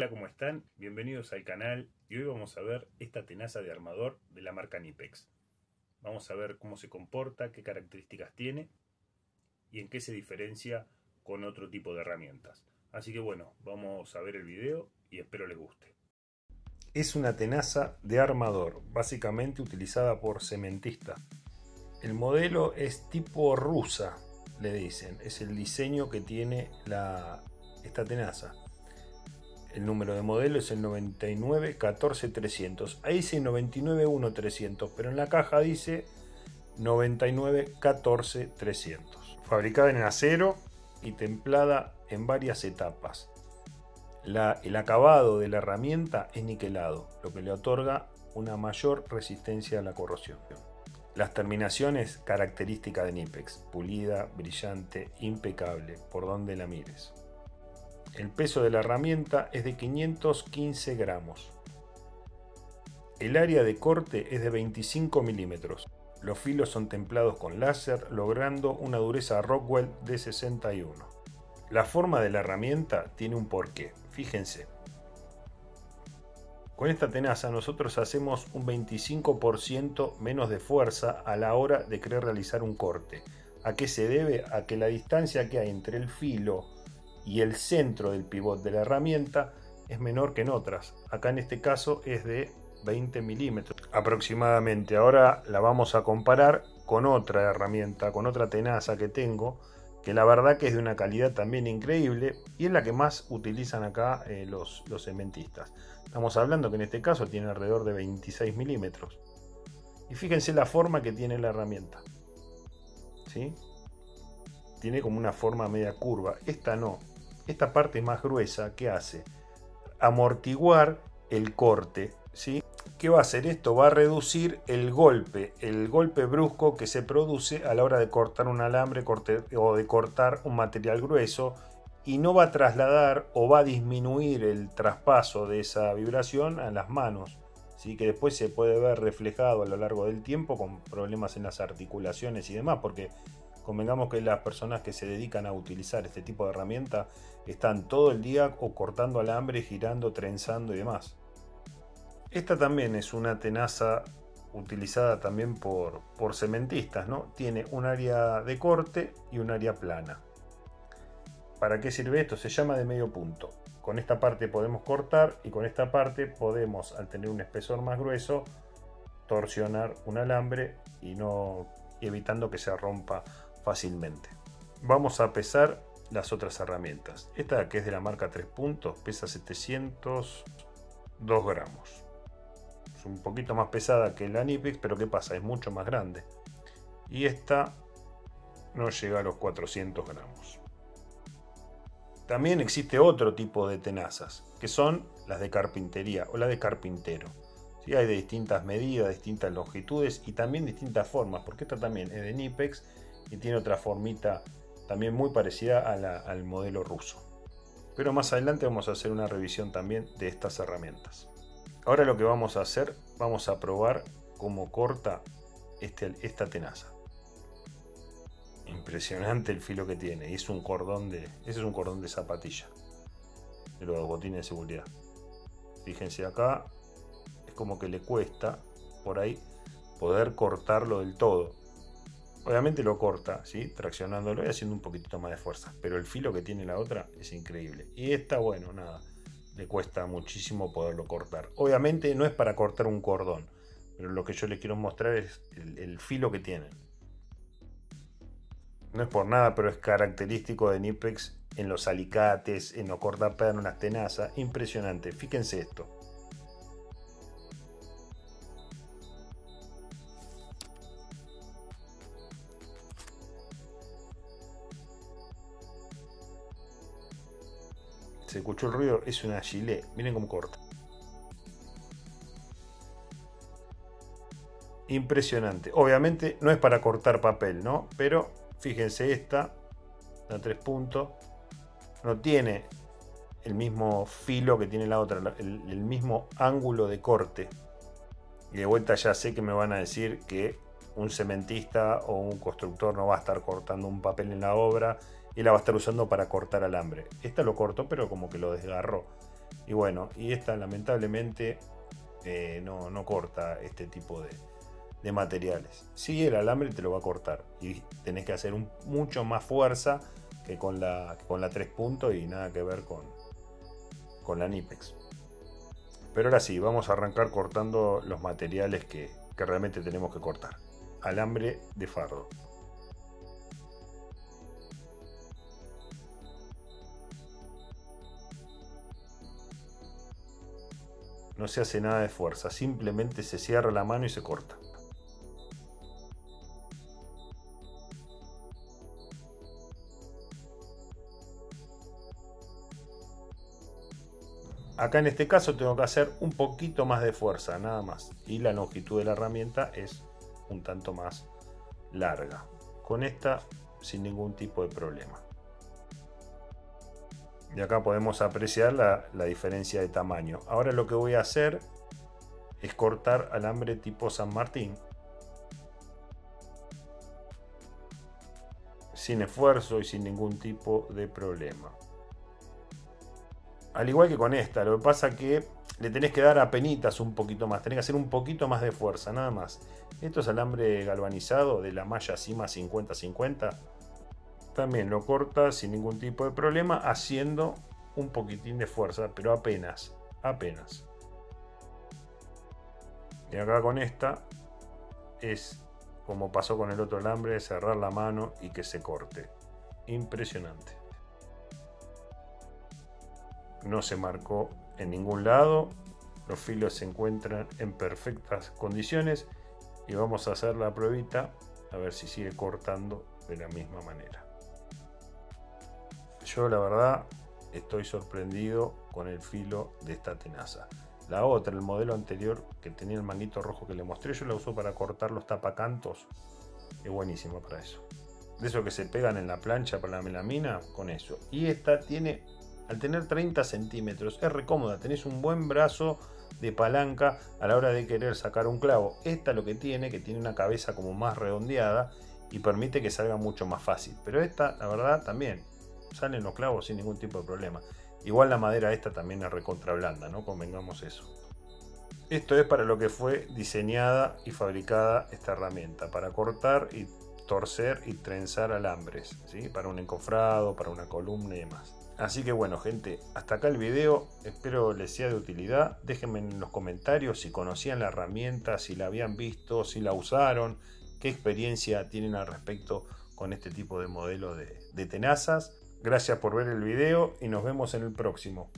Hola, ¿cómo están? Bienvenidos al canal y hoy vamos a ver esta tenaza de armador de la marca Nipex. Vamos a ver cómo se comporta, qué características tiene y en qué se diferencia con otro tipo de herramientas. Así que bueno, vamos a ver el video y espero les guste. Es una tenaza de armador, básicamente utilizada por cementistas. El modelo es tipo rusa, le dicen. Es el diseño que tiene la, esta tenaza. El número de modelo es el 99 14 300. Ahí dice 99 1 300, pero en la caja dice 99 14 300. Fabricada en acero y templada en varias etapas. el acabado de la herramienta es niquelado, lo que le otorga una mayor resistencia a la corrosión. Las terminaciones características de Nipex, pulida, brillante, impecable, por donde la mires. El peso de la herramienta es de 515 gramos. El área de corte es de 25 milímetros. Los filos son templados con láser, logrando una dureza Rockwell de 61. La forma de la herramienta tiene un porqué, fíjense. Con esta tenaza nosotros hacemos un 25% menos de fuerza a la hora de querer realizar un corte. ¿A qué se debe? A que la distancia que hay entre el filo y el centro del pivot de la herramienta es menor que en otras. Acá en este caso es de 20 milímetros aproximadamente. Ahora la vamos a comparar con otra herramienta, con otra tenaza que tengo, que la verdad que es de una calidad también increíble y es la que más utilizan acá eh, los, los cementistas. Estamos hablando que en este caso tiene alrededor de 26 milímetros. Y fíjense la forma que tiene la herramienta. ¿Sí? Tiene como una forma media curva. Esta no esta parte más gruesa, ¿qué hace? Amortiguar el corte, ¿sí? ¿Qué va a hacer esto? Va a reducir el golpe, el golpe brusco que se produce a la hora de cortar un alambre o de cortar un material grueso y no va a trasladar o va a disminuir el traspaso de esa vibración a las manos, ¿sí? que después se puede ver reflejado a lo largo del tiempo con problemas en las articulaciones y demás, porque Convengamos que las personas que se dedican a utilizar este tipo de herramienta están todo el día o cortando alambre, girando, trenzando y demás. Esta también es una tenaza utilizada también por, por cementistas, ¿no? Tiene un área de corte y un área plana. ¿Para qué sirve esto? Se llama de medio punto. Con esta parte podemos cortar y con esta parte podemos, al tener un espesor más grueso, torsionar un alambre y no evitando que se rompa fácilmente. Vamos a pesar las otras herramientas. Esta que es de la marca 3 puntos pesa 702 gramos. Es un poquito más pesada que la Nipix, pero ¿qué pasa? Es mucho más grande. Y esta no llega a los 400 gramos. También existe otro tipo de tenazas, que son las de carpintería o la de carpintero. ¿Sí? Hay de distintas medidas, distintas longitudes y también distintas formas, porque esta también es de Nipex y tiene otra formita también muy parecida al modelo ruso. Pero más adelante vamos a hacer una revisión también de estas herramientas. Ahora lo que vamos a hacer, vamos a probar cómo corta este, esta tenaza. Impresionante el filo que tiene. Es un cordón de. Ese es un cordón de zapatilla. De los botines de seguridad. Fíjense acá. Es como que le cuesta por ahí poder cortarlo del todo. Obviamente lo corta, ¿sí? traccionándolo y haciendo un poquitito más de fuerza. Pero el filo que tiene la otra es increíble. Y esta, bueno, nada, le cuesta muchísimo poderlo cortar. Obviamente no es para cortar un cordón, pero lo que yo les quiero mostrar es el, filo que tienen. No es por nada, pero es característico de Nipex en los alicates, en los las tenazas. Impresionante. Fíjense esto. Se escuchó el ruido, es una gilet. Miren cómo corta. Impresionante. Obviamente no es para cortar papel, ¿no? Pero fíjense esta, la tres puntos, no tiene el mismo filo que tiene la otra, el, el mismo ángulo de corte. Y de vuelta ya sé que me van a decir que un cementista o un constructor no va a estar cortando un papel en la obra y la va a estar usando para cortar alambre. Esta lo cortó, pero como que lo desgarró. Y bueno, y esta lamentablemente eh, no, no, corta este tipo de, de, materiales. Sí, el alambre te lo va a cortar y tenés que hacer mucho más fuerza que con la, con la 3 puntos y nada que ver con, con la Nipex. Pero ahora sí, vamos a arrancar cortando los materiales que, que realmente tenemos que cortar. Alambre de fardo. No se hace nada de fuerza, simplemente se cierra la mano y se corta. Acá en este caso tengo que hacer un poquito más de fuerza, nada más. Y la longitud de la herramienta es un tanto más larga. Con esta sin ningún tipo de problema. Y acá podemos apreciar la, diferencia de tamaño. Ahora lo que voy a hacer es cortar alambre tipo San Martín. Sin esfuerzo y sin ningún tipo de problema al igual que con esta, lo que pasa que le tenés que dar a penitas un poquito más, tenés que hacer un poquito más de fuerza, nada más. Esto es alambre galvanizado de la malla Cima 50-50. También lo corta sin ningún tipo de problema, haciendo un poquitín de fuerza, pero apenas, apenas. Y acá con esta es como pasó con el otro alambre, cerrar la mano y que se corte. Impresionante no se marcó en ningún lado, los filos se encuentran en perfectas condiciones y vamos a hacer la pruebita a ver si sigue cortando de la misma manera. Yo la verdad estoy sorprendido con el filo de esta tenaza. La otra, el modelo anterior que tenía el manguito rojo que le mostré, yo la uso para cortar los tapacantos. Es buenísimo para eso. De eso que se pegan en la plancha para la melamina, con eso. Y esta tiene al tener 30 centímetros es recómoda, tenés un buen brazo de palanca a la hora de querer sacar un clavo. Esta lo que tiene, que tiene una cabeza como más redondeada y permite que salga mucho más fácil. Pero esta, la verdad, también salen los clavos sin ningún tipo de problema. Igual la madera esta también es recontra blanda, ¿no? Convengamos eso. Esto es para lo que fue diseñada y fabricada esta herramienta, para cortar y torcer y trenzar alambres, ¿sí? para un encofrado, para una columna y demás. Así que bueno gente, hasta acá el video, espero les sea de utilidad. Déjenme en los comentarios si conocían la herramienta, si la habían visto, si la usaron, qué experiencia tienen al respecto con este tipo de modelo de, de tenazas. Gracias por ver el video y nos vemos en el próximo.